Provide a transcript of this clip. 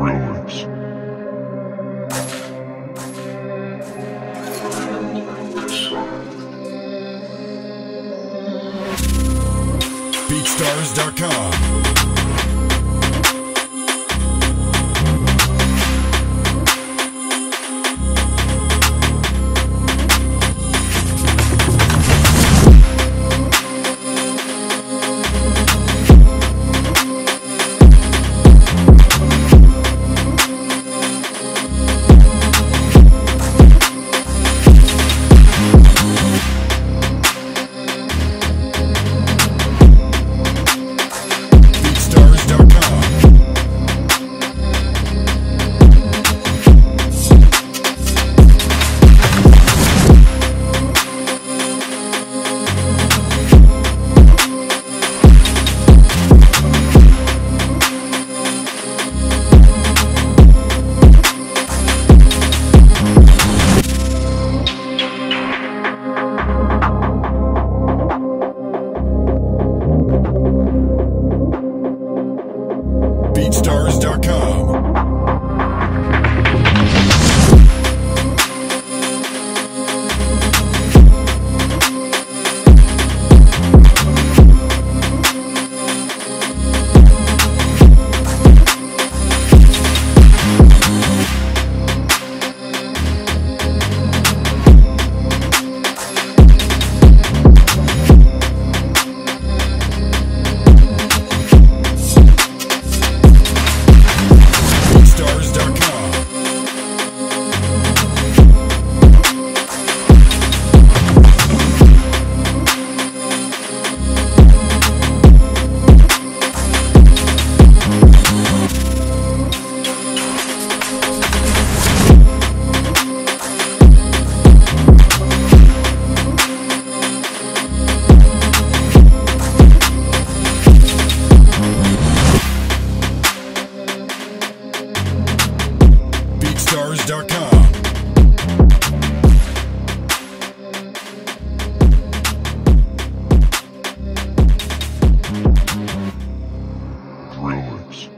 Skrillex. BeatStars.com. BeatStars.com. Cars.com. Drillers.